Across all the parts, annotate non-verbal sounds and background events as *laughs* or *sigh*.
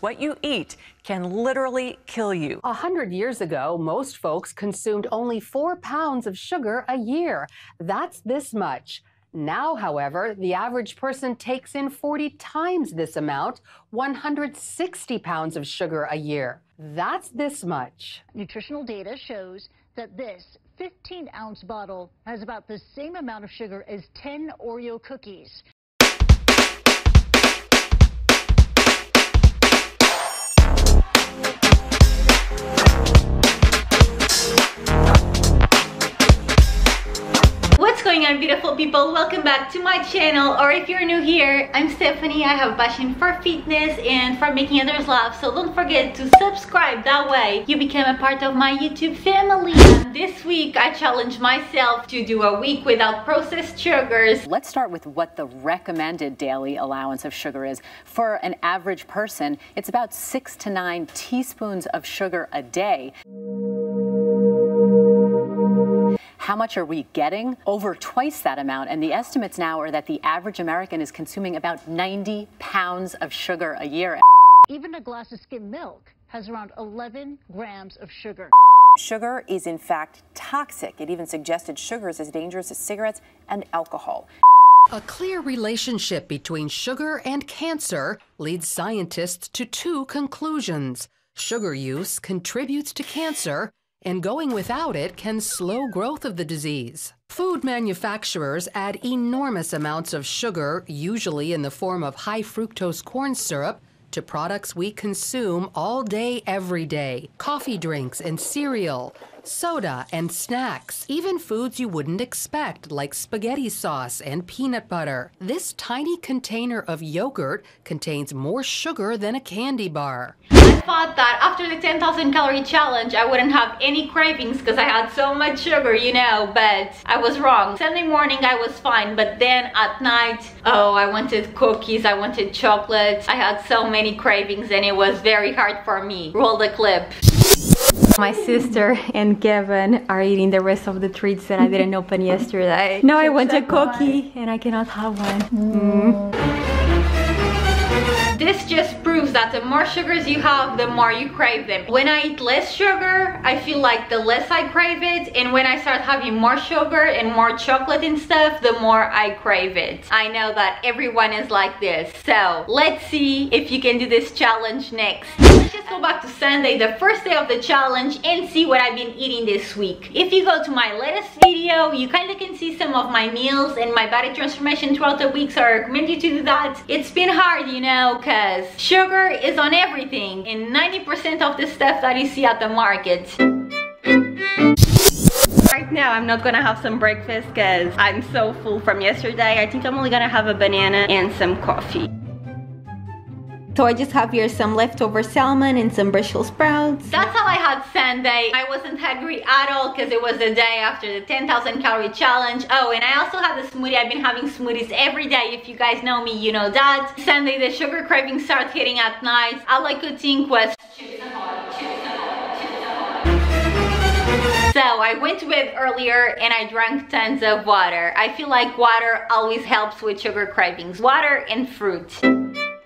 What you eat can literally kill you. A hundred years ago, most folks consumed only four pounds of sugar a year. That's this much. Now, however, the average person takes in 40 times this amount, 160 pounds of sugar a year. That's this much. Nutritional data shows that this 15 ounce bottle has about the same amount of sugar as 10 Oreo cookies. Going on beautiful people? Welcome back to my channel or if you're new here, I'm Stephanie. I have a passion for fitness and for making others laugh so don't forget to subscribe. That way you become a part of my YouTube family. And this week I challenged myself to do a week without processed sugars. Let's start with what the recommended daily allowance of sugar is. For an average person, it's about six to nine teaspoons of sugar a day. How much are we getting? Over twice that amount. And the estimates now are that the average American is consuming about 90 pounds of sugar a year. Even a glass of skim milk has around 11 grams of sugar. Sugar is in fact toxic. It even suggested sugar is as dangerous as cigarettes and alcohol. A clear relationship between sugar and cancer leads scientists to two conclusions. Sugar use contributes to cancer, and going without it can slow growth of the disease. Food manufacturers add enormous amounts of sugar, usually in the form of high fructose corn syrup, to products we consume all day, every day coffee drinks and cereal, soda and snacks, even foods you wouldn't expect, like spaghetti sauce and peanut butter. This tiny container of yogurt contains more sugar than a candy bar. I thought that after the 10,000 calorie challenge I wouldn't have any cravings because I had so much sugar, you know, but I was wrong. Sunday morning I was fine, but then at night, oh, I wanted cookies, I wanted chocolates. I had so many cravings and it was very hard for me. Roll the clip. My sister and Kevin are eating the rest of the treats that I didn't open yesterday. *laughs* No, I want a cookie and I cannot have one. Mm. This just proves that the more sugars you have, the more you crave them. When I eat less sugar, I feel like the less I crave it. And when I start having more sugar and more chocolate and stuff, the more I crave it. I know that everyone is like this. So let's see if you can do this challenge next. Let's just go back to Sunday, the first day of the challenge and see what I've been eating this week. If you go to my latest video, you kind of can see some of my meals and my body transformation throughout the week. So I recommend you to do that. It's been hard, you know, sugar is on everything and 90% of the stuff that you see at the market. Right now, I'm not gonna have some breakfast because I'm so full from yesterday. I think I'm only gonna have a banana and some coffee. So I just have here some leftover salmon and some Brussels sprouts. That's how I had Sunday. I wasn't hungry at all because it was the day after the 10,000 calorie challenge. Oh, and I also had a smoothie. I've been having smoothies every day. If you guys know me, you know that. Sunday, the sugar cravings start hitting at night. All I could think was So I went to bed earlier and I drank tons of water. I feel like water always helps with sugar cravings. Water and fruit.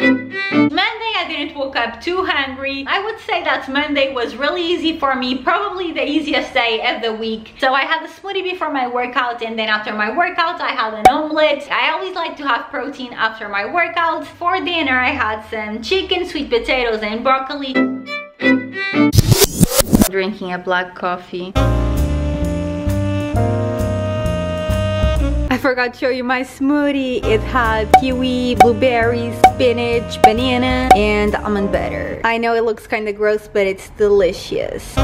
Monday I didn't woke up too hungry. I would say that Monday was really easy for me, probably the easiest day of the week. So I had a smoothie before my workout and then after my workout I had an omelette. I always like to have protein after my workout. For dinner I had some chicken, sweet potatoes and broccoli. Drinking a black coffee. Forgot to show you my smoothie. It had kiwi, blueberries, spinach, banana, and almond butter. I know it looks kind of gross, but it's delicious.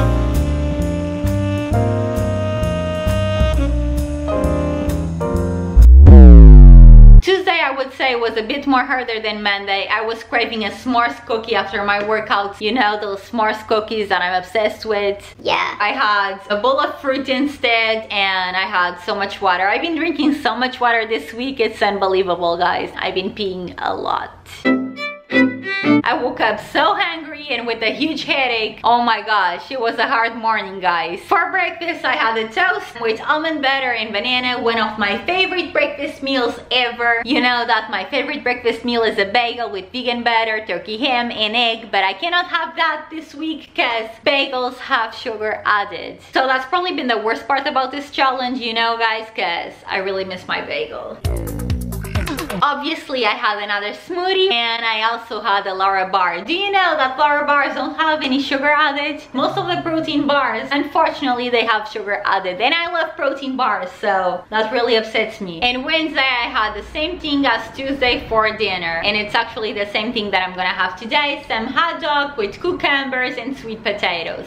Say was a bit more harder than Monday. I was craving a s'mores cookie after my workout. You know, those s'mores cookies that I'm obsessed with. Yeah. I had a bowl of fruit instead and I had so much water. I've been drinking so much water this week. It's unbelievable, guys. I've been peeing a lot. I woke up so hungry and with a huge headache. Oh my gosh, it was a hard morning, guys. For breakfast, I had a toast with almond butter and banana, one of my favorite breakfast meals ever. You know that my favorite breakfast meal is a bagel with vegan butter, turkey ham, and egg, but I cannot have that this week because bagels have sugar added. So that's probably been the worst part about this challenge, you know, guys, because I really miss my bagel. Obviously, I had another smoothie and I also had a Larabar. Do you know that Lara bars don't have any sugar added? Most of the protein bars, unfortunately, they have sugar added. And I love protein bars, so that really upsets me. And Wednesday, I had the same thing as Tuesday for dinner. And it's actually the same thing that I'm gonna have today. Some haddock with cucumbers and sweet potatoes.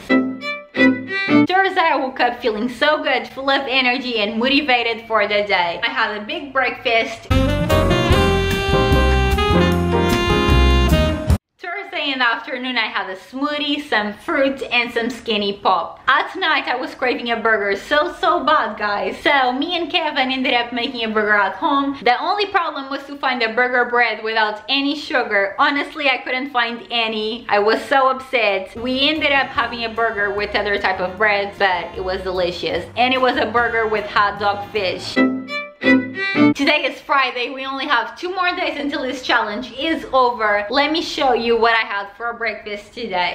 Thursday I woke up feeling so good, full of energy and motivated for the day. I had a big breakfast. Thursday in the afternoon I had a smoothie, some fruit and some skinny pop. At night I was craving a burger so so bad guys. So me and Kevin ended up making a burger at home. The only problem was to find a burger bread without any sugar. Honestly I couldn't find any. I was so upset. We ended up having a burger with other type of bread but it was delicious. And it was a burger with haddock fish. Today is Friday, we only have two more days until this challenge is over. Let me show you what I had for breakfast today.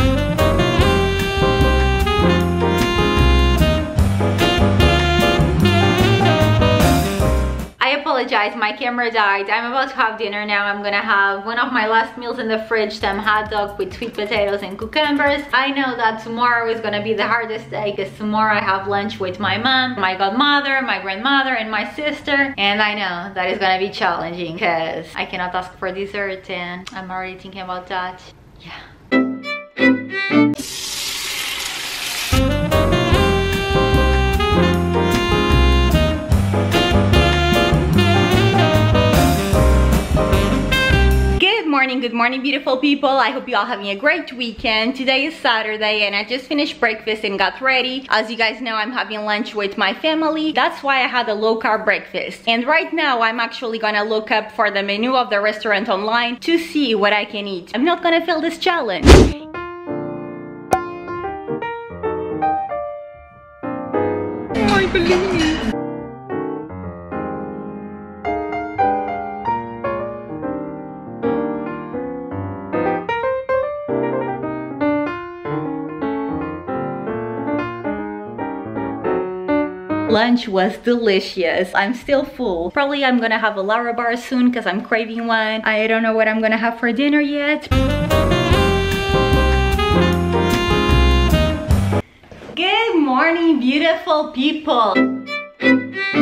Apologize, my camera died. I'm about to have dinner now. I'm gonna have one of my last meals in the fridge, some haddock with sweet potatoes and cucumbers. I know that tomorrow is gonna be the hardest day because tomorrow I have lunch with my mom, my godmother, my grandmother, and my sister. And I know that is gonna be challenging because I cannot ask for dessert and I'm already thinking about that. Yeah. Morning, good morning, beautiful people. I hope you all having a great weekend. Today is Saturday and I just finished breakfast and got ready. As you guys know, I'm having lunch with my family. That's why I had a low carb breakfast. And right now, I'm actually gonna look up for the menu of the restaurant online to see what I can eat. I'm not gonna fail this challenge. Lunch was delicious. I'm still full. Probably I'm gonna have a Larabar soon because I'm craving one. I don't know what I'm gonna have for dinner yet. Good morning, beautiful people.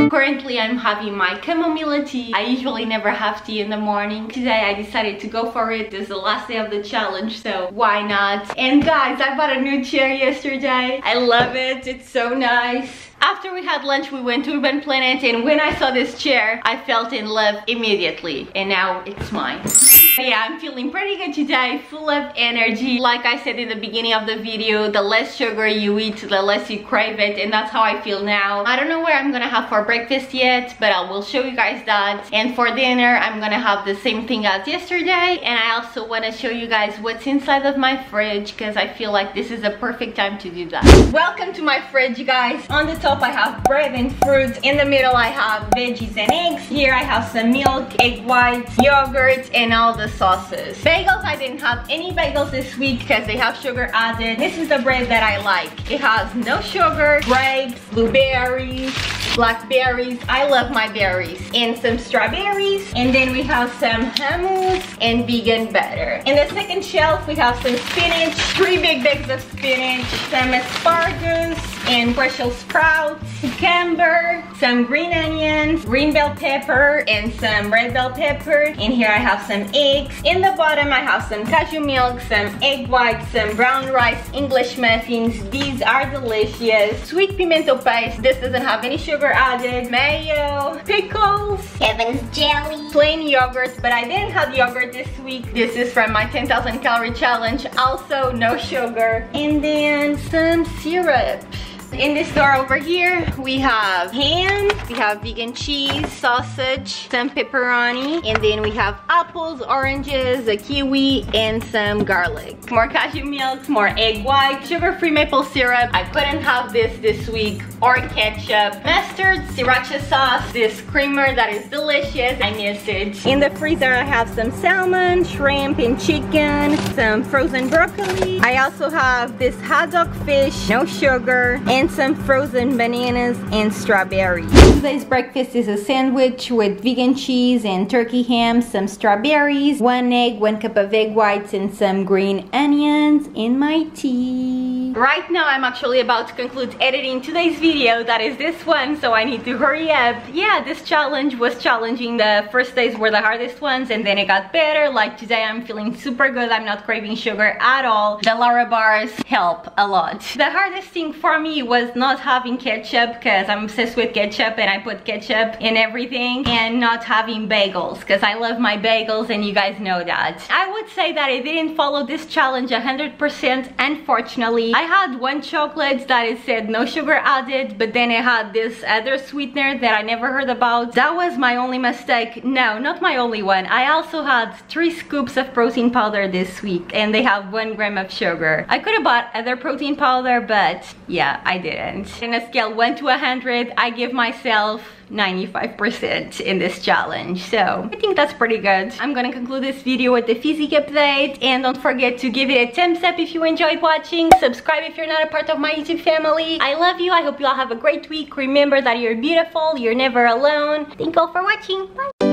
Currently, I'm having my chamomile tea. I usually never have tea in the morning. Today, I decided to go for it. This is the last day of the challenge, so why not? And guys, I bought a new chair yesterday. I love it. It's so nice. After we had lunch, we went to Urban Planet and when I saw this chair, I felt in love immediately. And now it's mine. Yeah, I'm feeling pretty good today, full of energy. Like I said in the beginning of the video, the less sugar you eat, the less you crave it, and that's how I feel now. I don't know where I'm gonna have for breakfast yet, but I will show you guys that. And for dinner, I'm gonna have the same thing as yesterday, and I also wanna show you guys what's inside of my fridge, because I feel like this is a perfect time to do that. Welcome to my fridge, you guys. On the top, I have bread and fruit. In the middle, I have veggies and eggs. Here, I have some milk, egg whites, yogurt, and all the sauces. Bagels, I didn't have any bagels this week because they have sugar added. This is the bread that I like. It has no sugar, grapes, blueberries, blackberries. I love my berries. And some strawberries. And then we have some hummus and vegan butter. In the second shelf, we have some spinach, three big bags of spinach, some asparagus, and Brussels sprouts, cucumber, some green onions, green bell pepper, and some red bell pepper. And here I have some eggs. In the bottom, I have some cashew milk, some egg whites, some brown rice, English muffins. These are delicious. Sweet pimento paste. This doesn't have any sugar added. Mayo, pickles, Kevin's jelly, plain yogurt, but I didn't have yogurt this week. This is from my 10,000 calorie challenge. Also, no sugar. And then some syrup. In this store over here, we have ham, we have vegan cheese, sausage, some pepperoni, and then we have apples, oranges, a kiwi, and some garlic. More cashew milk, more egg white, sugar-free maple syrup. I couldn't have this this week, or ketchup, mustard, sriracha sauce, this creamer that is delicious. I miss it. In the freezer, I have some salmon, shrimp, and chicken, some frozen broccoli. I also have this haddock fish, no sugar, and some frozen bananas and strawberries. Today's breakfast is a sandwich with vegan cheese and turkey ham, some strawberries, one egg, one cup of egg whites, and some green onions in my tea. Right now, I'm actually about to conclude editing today's video. That is this one, so I need to hurry up. Yeah, this challenge was challenging. The first days were the hardest ones, and then it got better. Like today, I'm feeling super good. I'm not craving sugar at all. The Lara bars help a lot. The hardest thing for me was not having ketchup because I'm obsessed with ketchup and I put ketchup in everything and not having bagels because I love my bagels and you guys know that. I would say that I didn't follow this challenge 100% unfortunately. Had one chocolate that it said no sugar added but then it had this other sweetener that I never heard about. That was my only mistake. No, not my only one. I also had three scoops of protein powder this week and they have one gram of sugar. I could have bought other protein powder but yeah, I didn't. In a scale 1 to 100, I give myself 95% in this challenge. So I think that's pretty good. I'm gonna conclude this video with the physique update and don't forget to give it a thumbs up if you enjoyed watching. Subscribe if you're not a part of my YouTube family. I love you. I hope you all have a great week. Remember that you're beautiful. You're never alone. Thank you all for watching. Bye.